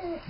Hey.